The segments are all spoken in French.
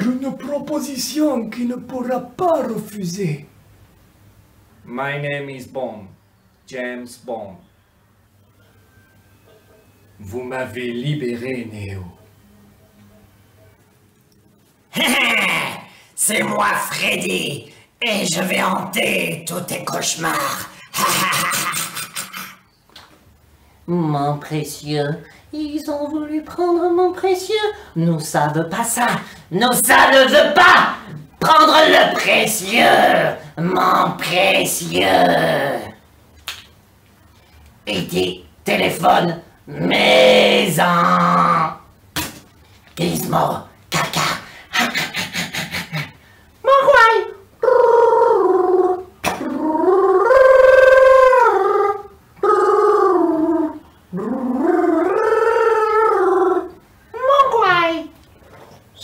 une proposition qu'il ne pourra pas refuser. My name is Bond. James Bond. Vous m'avez libéré, Neo. C'est moi, Freddy, et je vais hanter tous tes cauchemars. Mon précieux, ils ont voulu prendre mon précieux. Nous ça veut pas ça. Nous ça ne veut pas prendre le précieux. Mon précieux. Et des téléphones maison. Gizmo,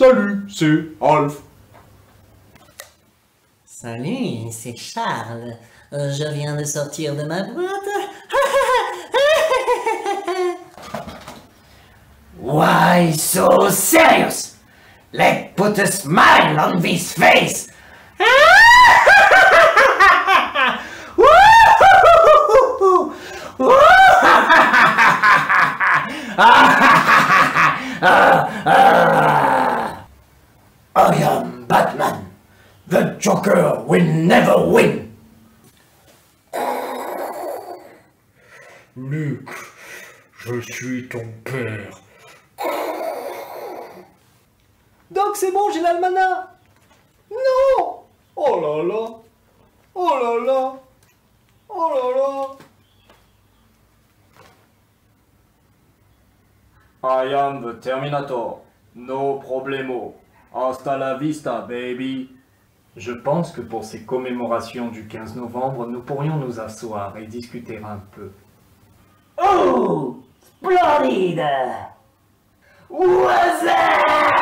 Salut, c'est Alf. Salut, c'est Charles. Euh, Je viens de sortir de ma boîte. Why so serious? Let's put a smile on this face. I am Batman. The Joker will never win. Luc, je suis ton père. Doc, c'est bon, j'ai l'almanach Non Oh là là Oh là là Oh là là I am the Terminator. No problemo. Hasta la vista, baby. Je pense que pour ces commémorations du 15 novembre, nous pourrions nous asseoir et discuter un peu. Oh, splendide. What's that?